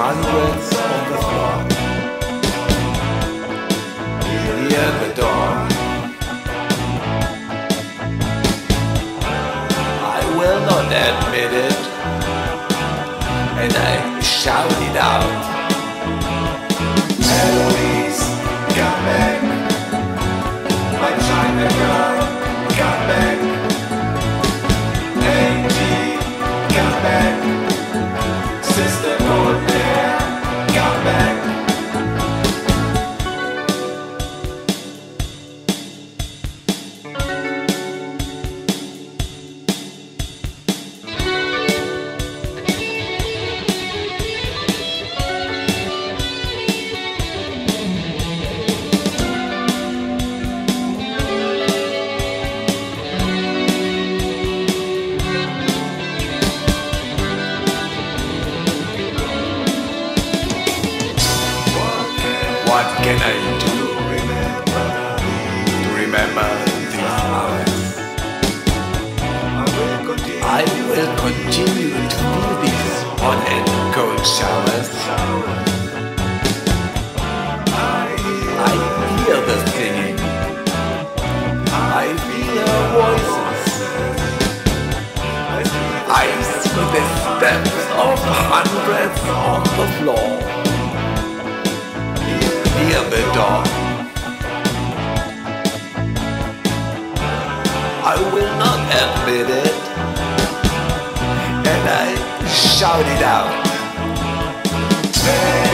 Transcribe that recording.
hundreds on the floor. Near the door. I will not admit it. And I shout it out. Eloise, come back. What can I do to remember these hours? I will continue to feel these hot and cold showers. I hear the singing. I her voices. I see the steps of hundreds on the floor near the door. I will not admit it, and I shout it out. Hey,